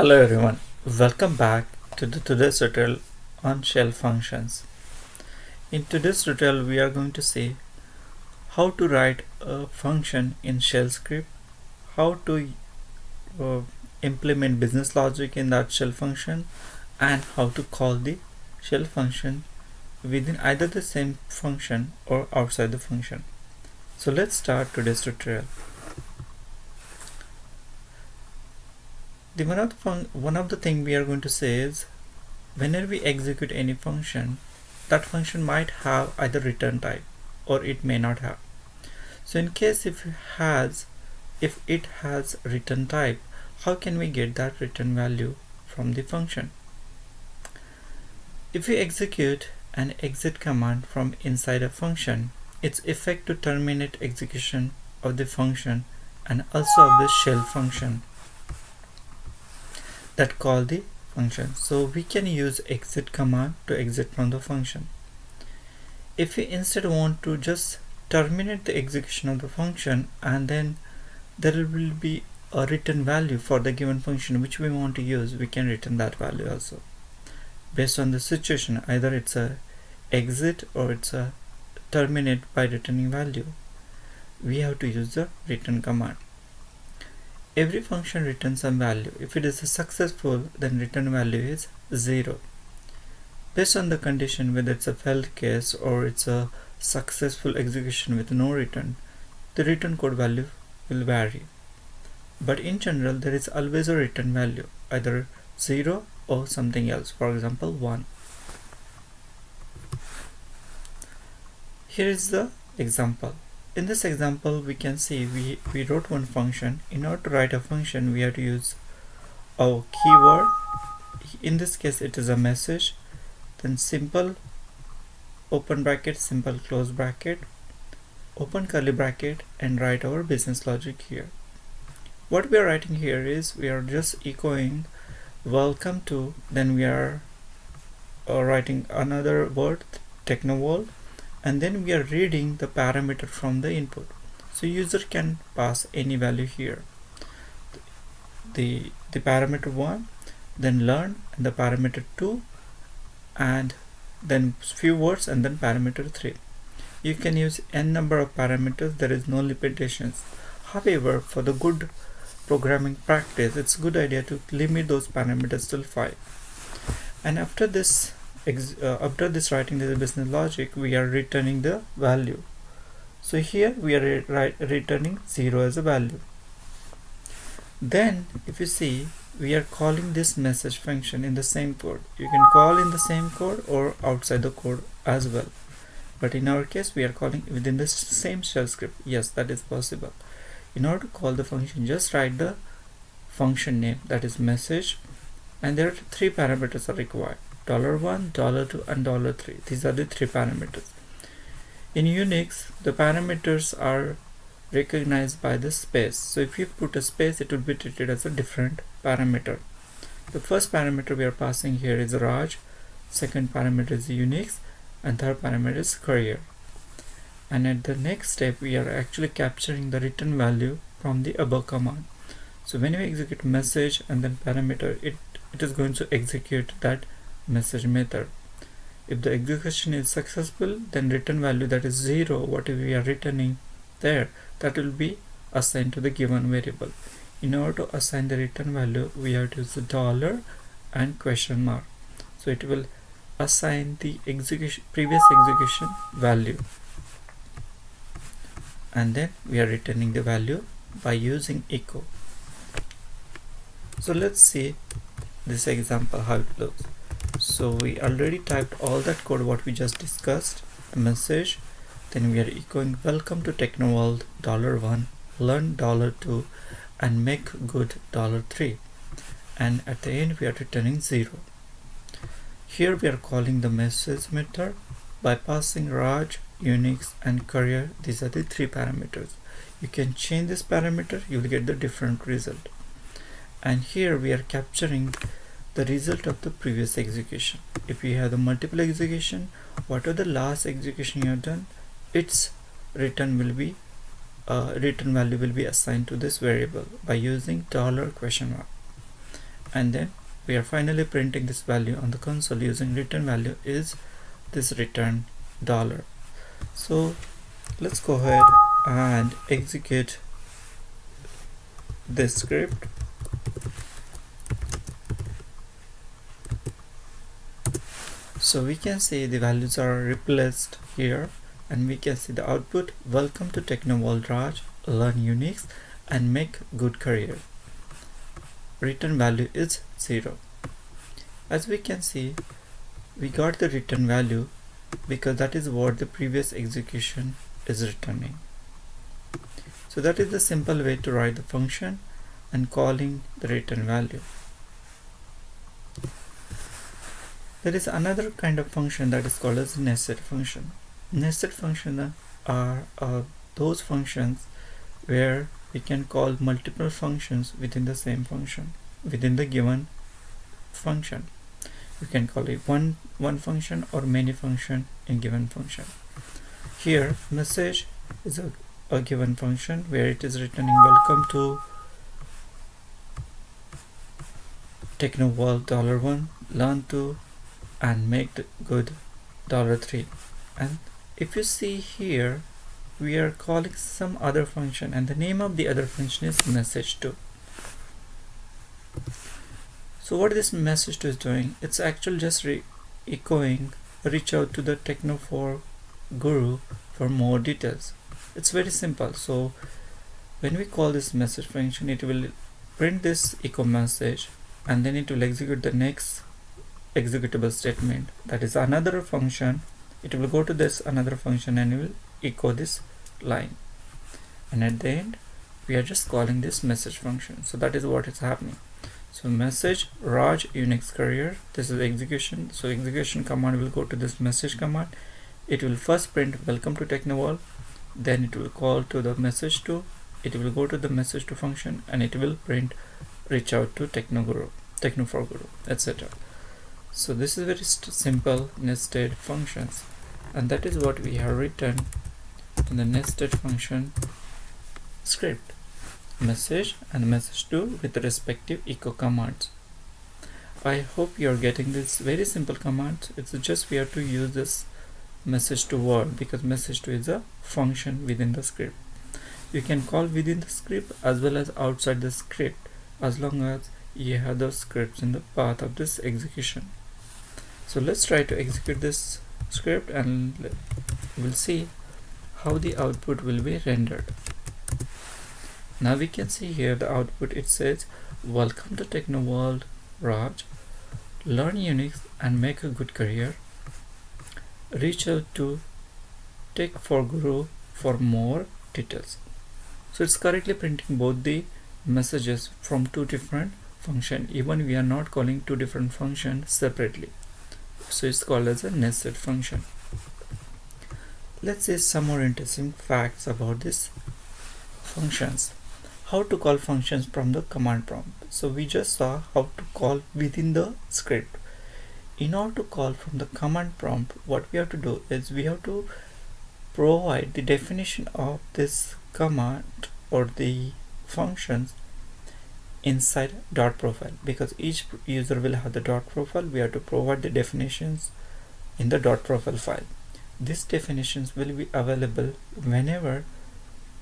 Hello everyone, welcome back to the today's tutorial on shell functions. In today's tutorial we are going to see how to write a function in shell script, how to uh, implement business logic in that shell function and how to call the shell function within either the same function or outside the function. So let's start today's tutorial. The one of the one of the thing we are going to say is whenever we execute any function that function might have either return type or it may not have. So in case if it has if it has return type how can we get that return value from the function? If we execute an exit command from inside a function its effect to terminate execution of the function and also of the shell function that call the function. So we can use exit command to exit from the function. If we instead want to just terminate the execution of the function and then there will be a return value for the given function which we want to use we can return that value also. Based on the situation either it's a exit or it's a terminate by returning value. We have to use the return command every function returns some value. If it is a successful then return value is 0 based on the condition whether it's a failed case or it's a successful execution with no return the return code value will vary. But in general there is always a return value either 0 or something else for example 1 here is the example in this example we can see we, we wrote one function. In order to write a function we have to use our keyword. In this case it is a message. Then simple open bracket simple close bracket. Open curly bracket and write our business logic here. What we are writing here is we are just echoing welcome to then we are uh, writing another word technoworld and then we are reading the parameter from the input. So user can pass any value here. The the parameter 1 then learn and the parameter 2 and then few words and then parameter 3 you can use n number of parameters there is no limitations. However for the good programming practice it's good idea to limit those parameters till 5 and after this uh, after this writing the business logic we are returning the value. So here we are re returning 0 as a value. Then if you see we are calling this message function in the same code. You can call in the same code or outside the code as well. But in our case we are calling within the same shell script. Yes that is possible. In order to call the function just write the function name that is message and there are three parameters are required dollar one dollar two and dollar three. These are the three parameters. In unix the parameters are recognized by the space. So if you put a space it will be treated as a different parameter. The first parameter we are passing here is raj second parameter is unix and third parameter is career and at the next step we are actually capturing the return value from the above command. So when we execute message and then parameter it it is going to execute that message method. If the execution is successful then return value that is 0 what we are returning there that will be assigned to the given variable. In order to assign the return value we have to use the dollar and question mark. So it will assign the execution previous execution value. And then we are returning the value by using echo. So let's see this example how it looks so we already typed all that code what we just discussed message. Then we are echoing welcome to technoworld dollar one. Learn dollar two and make good dollar three. And at the end we are returning zero. Here we are calling the message method by passing raj unix and career these are the three parameters. You can change this parameter you will get the different result. And here we are capturing the result of the previous execution. If we have the multiple execution whatever the last execution you have done? Its return will be uh, return value will be assigned to this variable by using dollar question mark. And then we are finally printing this value on the console using return value is this return dollar. So let's go ahead and execute this script so we can see the values are replaced here and we can see the output. Welcome to technoworld raj. Learn unix and make good career. Return value is 0 as we can see we got the return value because that is what the previous execution is returning. So that is the simple way to write the function and calling the return value there is another kind of function that is called as nested function. Nested function are uh, those functions where we can call multiple functions within the same function within the given function. You can call it one one function or many function in given function. Here message is a, a given function where it is returning welcome to techno world dollar one learn to and make the good dollar three. And if you see here we are calling some other function and the name of the other function is message2 so what this message2 is doing? It's actually just re echoing reach out to the techno 4 guru for more details. It's very simple. So when we call this message function it will print this echo message and then it will execute the next executable statement. That is another function. It will go to this another function and it will echo this line. And at the end we are just calling this message function. So that is what is happening. So message raj unix courier. This is execution. So execution command will go to this message command. It will first print welcome to technoworld then it will call to the message to it will go to the message to function and it will print reach out to technoguru techno4guru etc so this is very simple nested functions. And that is what we have written in the nested function script. Message and message2 with the respective echo commands. I hope you are getting this very simple command. It's just we have to use this message to word because message to is a function within the script. You can call within the script as well as outside the script as long as you have those scripts in the path of this execution so let's try to execute this script and we'll see how the output will be rendered. Now we can see here the output it says welcome to techno world raj. Learn unix and make a good career. Reach out to tech for guru for more details. So it's correctly printing both the messages from two different function even we are not calling two different functions separately so it's called as a nested function. Let's see some more interesting facts about this functions. How to call functions from the command prompt. So we just saw how to call within the script. In order to call from the command prompt what we have to do is we have to provide the definition of this command or the functions inside dot profile because each user will have the dot profile. We have to provide the definitions in the dot profile file. These definitions will be available whenever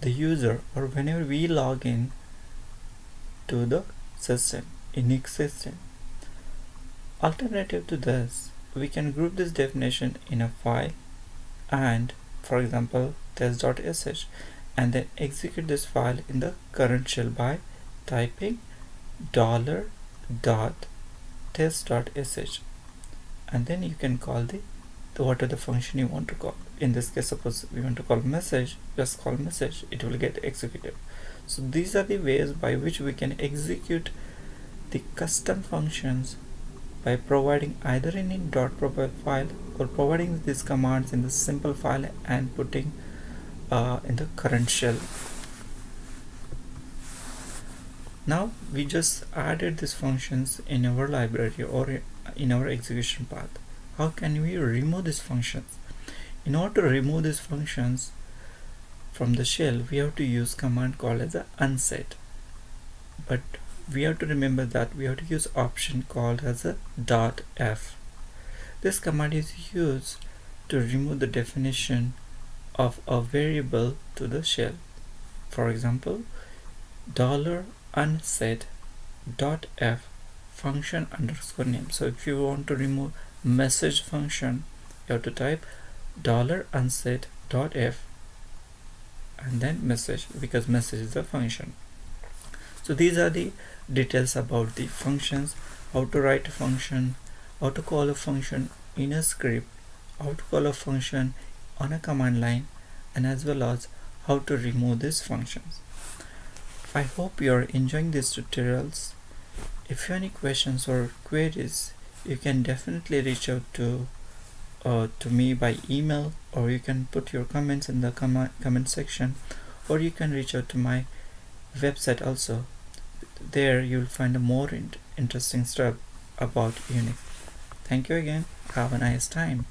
the user or whenever we log in to the system Unix system alternative to this we can group this definition in a file and for example test.sh and then execute this file in the current shell by typing dollar dot test dot sh. And then you can call the, the what are the function you want to call. In this case suppose we want to call message just call message it will get executed. So these are the ways by which we can execute the custom functions by providing either in any dot profile file or providing these commands in the simple file and putting uh, in the current shell now we just added these functions in our library or in our execution path. How can we remove these functions? In order to remove these functions from the shell we have to use command called as unset. But we have to remember that we have to use option called as a dot f. This command is used to remove the definition of a variable to the shell. For example dollar unset dot f function underscore name. So if you want to remove message function you have to type dollar unset dot f and then message because message is a function. So these are the details about the functions how to write a function how to call a function in a script how to call a function on a command line and as well as how to remove these functions I hope you are enjoying these tutorials. If you have any questions or queries you can definitely reach out to uh, to me by email or you can put your comments in the comment comment section or you can reach out to my website also. There you'll find more in interesting stuff about Unix thank you again. Have a nice time